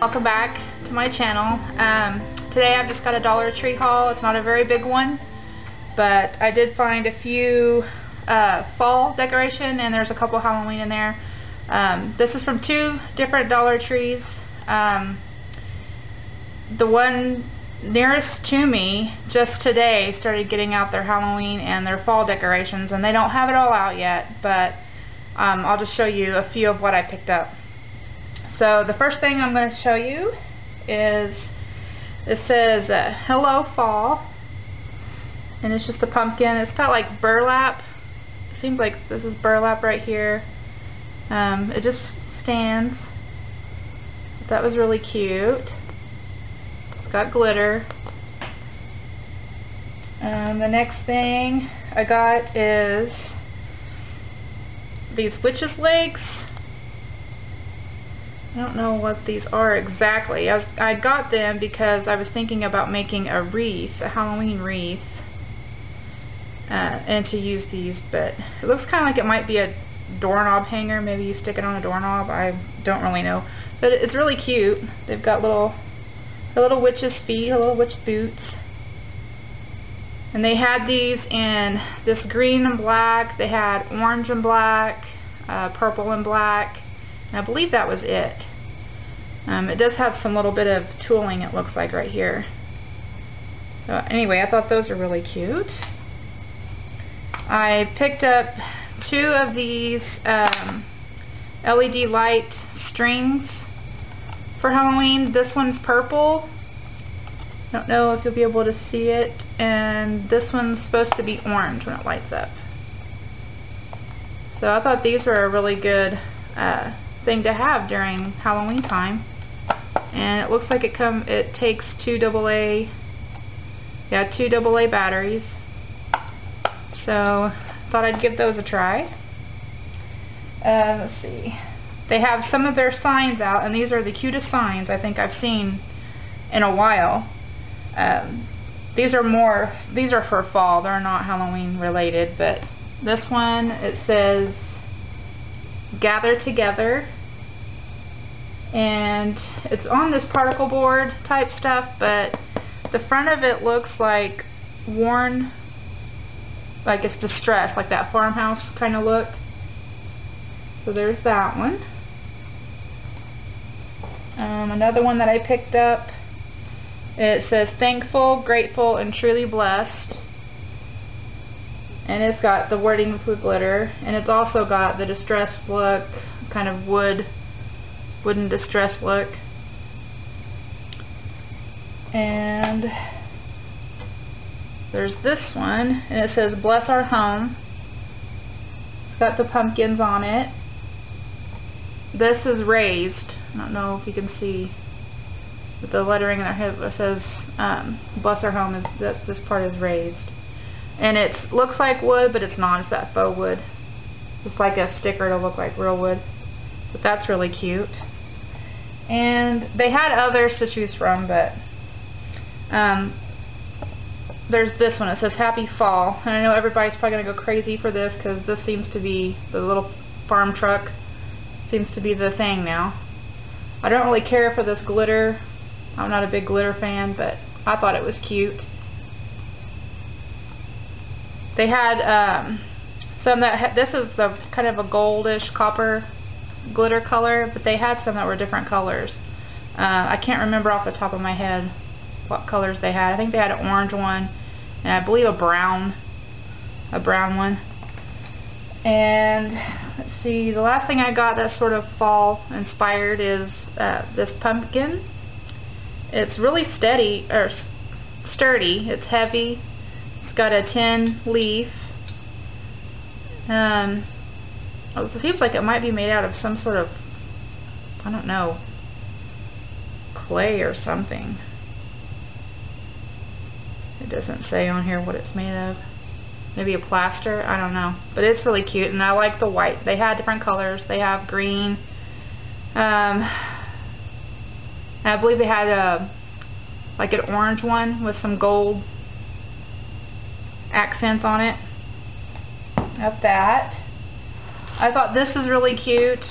Welcome back to my channel. Um, today I've just got a Dollar Tree haul. It's not a very big one, but I did find a few uh, fall decoration and there's a couple Halloween in there. Um, this is from two different Dollar Trees. Um, the one nearest to me just today started getting out their Halloween and their fall decorations and they don't have it all out yet but um, I'll just show you a few of what I picked up. So the first thing I'm going to show you is it says uh, Hello Fall and it's just a pumpkin. It's got like burlap. It seems like this is burlap right here. Um, it just stands. That was really cute. It's got glitter. And the next thing I got is these witches' legs. I don't know what these are exactly. I, was, I got them because I was thinking about making a wreath, a Halloween wreath, uh, and to use these, but it looks kind of like it might be a doorknob hanger. Maybe you stick it on a doorknob. I don't really know. But it's really cute. They've got little, a little witch's feet, a little witch boots. And they had these in this green and black. They had orange and black, uh, purple and black. I believe that was it. Um, it does have some little bit of tooling it looks like right here. So anyway, I thought those are really cute. I picked up two of these um, LED light strings for Halloween. This one's purple. Don't know if you'll be able to see it. And this one's supposed to be orange when it lights up. So I thought these were a really good uh, thing to have during Halloween time. And it looks like it come it takes two AA yeah, two AA batteries. So thought I'd give those a try. Uh, let's see. They have some of their signs out, and these are the cutest signs I think I've seen in a while. Um, these are more, these are for fall. They're not Halloween related, but this one, it says, Gather Together. And it's on this particle board type stuff, but the front of it looks like worn like it's distressed, like that farmhouse kind of look. So there's that one. Um, another one that I picked up, it says thankful, grateful, and truly blessed. And it's got the wording with glitter, and it's also got the distressed look, kind of wood, wooden distress look. And there's this one, and it says Bless Our Home. It's got the pumpkins on it. This is raised. I don't know if you can see with the lettering in there it says um, Bless Our Home is this this part is raised. And it looks like wood, but it's not. It's that faux wood. Just like a sticker to look like real wood. But that's really cute. And they had others to choose from, but um, there's this one. It says Happy Fall. And I know everybody's probably going to go crazy for this because this seems to be the little farm truck seems to be the thing now. I don't really care for this glitter. I'm not a big glitter fan, but I thought it was cute. They had um, some that ha this is the kind of a goldish copper glitter color, but they had some that were different colors. Uh, I can't remember off the top of my head what colors they had. I think they had an orange one and I believe a brown a brown one. And let's see the last thing I got that's sort of fall inspired is uh, this pumpkin. It's really steady or sturdy. It's heavy. It's got a tin leaf. Um, it seems like it might be made out of some sort of I don't know clay or something it doesn't say on here what it's made of. Maybe a plaster, I don't know. But it's really cute, and I like the white. They had different colors. They have green. Um, I believe they had a like an orange one with some gold accents on it. Of that. I thought this is really cute.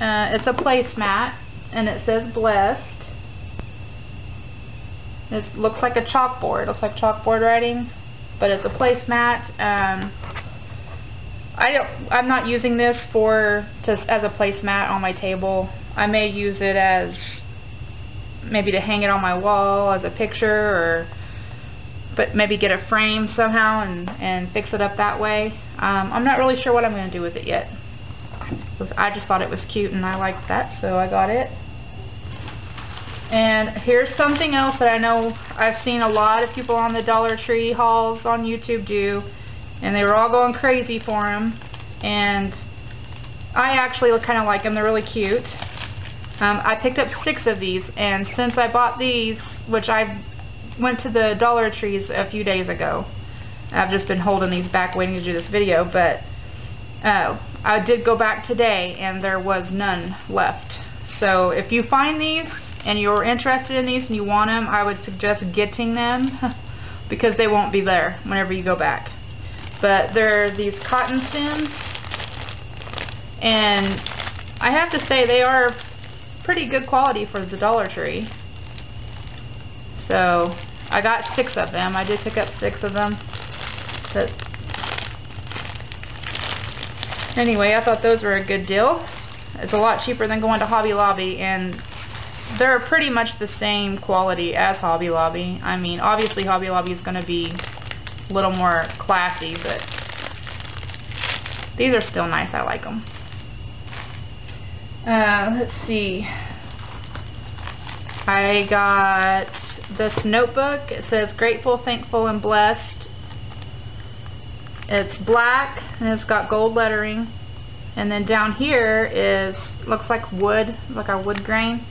Uh, it's a placemat, and it says blessed. It looks like a chalkboard. It looks like chalkboard writing, but it's a placemat. Um, I don't. I'm not using this for just as a placemat on my table. I may use it as maybe to hang it on my wall as a picture, or but maybe get a frame somehow and and fix it up that way. Um, I'm not really sure what I'm going to do with it yet. I just thought it was cute and I liked that, so I got it. And here's something else that I know I've seen a lot of people on the Dollar Tree hauls on YouTube do. And they were all going crazy for them. And I actually kind of like them. They're really cute. Um, I picked up six of these. And since I bought these, which I went to the Dollar Trees a few days ago. I've just been holding these back waiting to do this video. But uh, I did go back today and there was none left. So if you find these, and you're interested in these and you want them, I would suggest getting them because they won't be there whenever you go back. But they're these cotton stems and I have to say they are pretty good quality for the Dollar Tree. So I got six of them. I did pick up six of them. But anyway, I thought those were a good deal. It's a lot cheaper than going to Hobby Lobby and they're pretty much the same quality as Hobby Lobby. I mean, obviously Hobby Lobby is going to be a little more classy, but these are still nice. I like them. Uh, let's see. I got this notebook. It says Grateful, Thankful, and Blessed. It's black, and it's got gold lettering. And then down here is, looks like wood, like a wood grain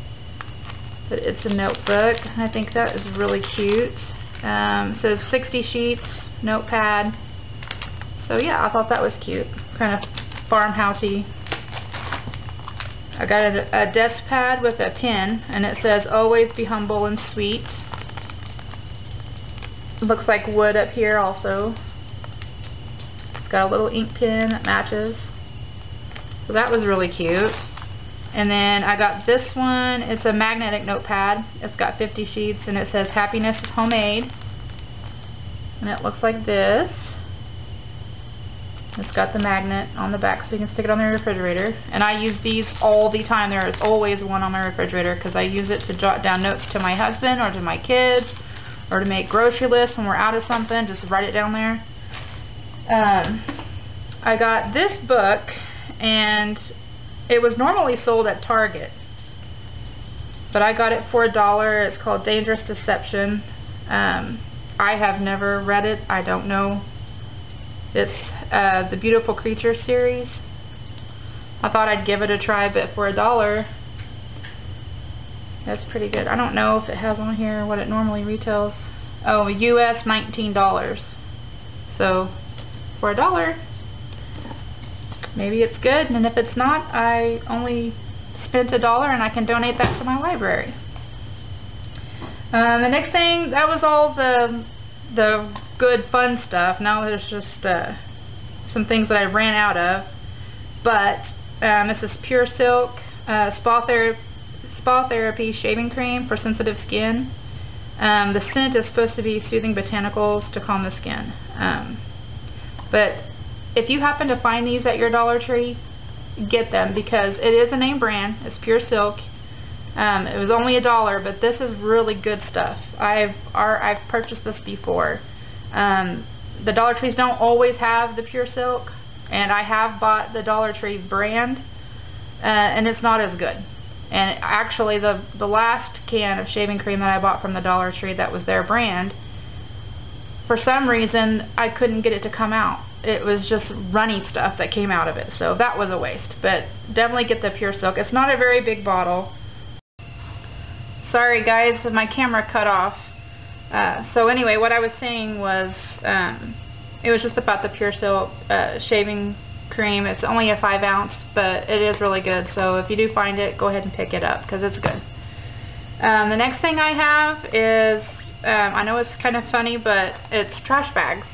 but it's a notebook. I think that is really cute. Um, it says 60 sheets, notepad. So yeah, I thought that was cute. Kind of farmhousey. I got a, a desk pad with a pen, and it says always be humble and sweet. Looks like wood up here also. Got a little ink pen that matches. So that was really cute. And then I got this one. It's a magnetic notepad. It's got 50 sheets and it says happiness is homemade. And it looks like this. It's got the magnet on the back so you can stick it on the refrigerator. And I use these all the time. There is always one on my refrigerator because I use it to jot down notes to my husband or to my kids or to make grocery lists when we're out of something. Just write it down there. Um, I got this book and it was normally sold at Target, but I got it for a dollar. It's called Dangerous Deception. Um, I have never read it. I don't know. It's uh, the Beautiful Creature series. I thought I'd give it a try, but for a dollar, that's pretty good. I don't know if it has on here what it normally retails. Oh, US $19. So, for a dollar, maybe it's good, and if it's not, I only spent a dollar and I can donate that to my library. Um, the next thing, that was all the the good fun stuff. Now there's just uh, some things that I ran out of. But um, this is Pure Silk uh, Spa, Spa Therapy Shaving Cream for Sensitive Skin. Um, the scent is supposed to be soothing botanicals to calm the skin. Um, but if you happen to find these at your Dollar Tree, get them because it is a name brand. It's pure silk. Um, it was only a dollar, but this is really good stuff. I've our, I've purchased this before. Um, the Dollar Trees don't always have the pure silk, and I have bought the Dollar Tree brand, uh, and it's not as good. And actually, the the last can of shaving cream that I bought from the Dollar Tree that was their brand, for some reason I couldn't get it to come out it was just runny stuff that came out of it. So that was a waste. But definitely get the Pure Silk. It's not a very big bottle. Sorry guys, my camera cut off. Uh, so anyway, what I was saying was, um, it was just about the Pure Silk uh, shaving cream. It's only a 5 ounce, but it is really good. So if you do find it, go ahead and pick it up because it's good. Um, the next thing I have is, um, I know it's kind of funny, but it's trash bags.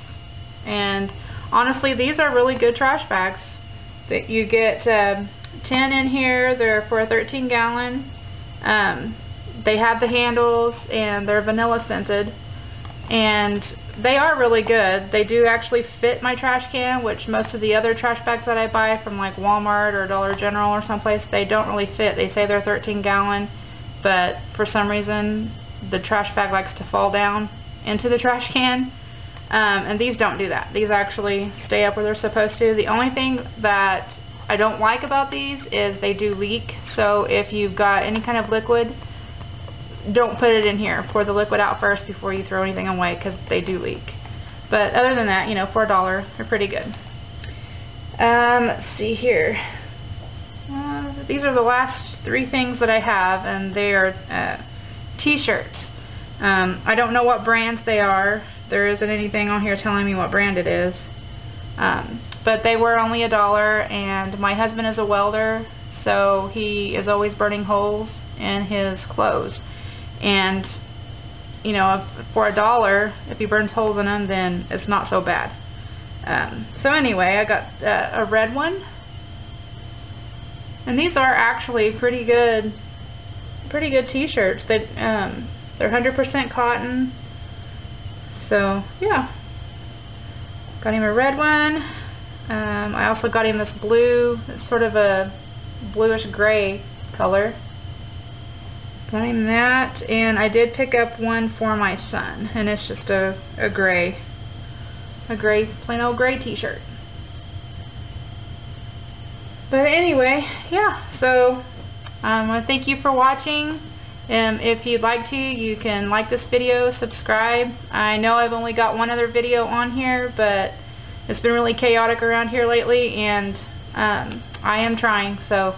And honestly, these are really good trash bags. That you get um, 10 in here. They're for a 13 gallon. Um, they have the handles and they're vanilla scented and they are really good. They do actually fit my trash can, which most of the other trash bags that I buy from like Walmart or Dollar General or someplace, they don't really fit. They say they're 13 gallon, but for some reason the trash bag likes to fall down into the trash can. Um, and these don't do that. These actually stay up where they're supposed to. The only thing that I don't like about these is they do leak. So if you've got any kind of liquid, don't put it in here. Pour the liquid out first before you throw anything away because they do leak. But other than that, you know, for a dollar, they're pretty good. Um, let's see here. Uh, these are the last three things that I have, and they are uh, t-shirts. Um, I don't know what brands they are. There isn't anything on here telling me what brand it is. Um, but they were only a dollar, and my husband is a welder, so he is always burning holes in his clothes. And, you know, for a dollar, if he burns holes in them, then it's not so bad. Um, so anyway, I got uh, a red one. And these are actually pretty good, pretty good t-shirts. They, um, they're 100% cotton. So, yeah. Got him a red one. Um, I also got him this blue, it's sort of a bluish gray color. Got him that, and I did pick up one for my son, and it's just a, a gray, a gray, plain old gray t-shirt. But anyway, yeah, so um, I thank you for watching. Um, if you'd like to, you can like this video, subscribe. I know I've only got one other video on here, but it's been really chaotic around here lately, and um, I am trying. So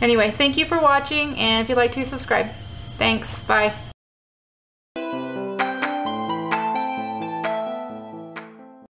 anyway, thank you for watching, and if you'd like to, subscribe. Thanks. Bye.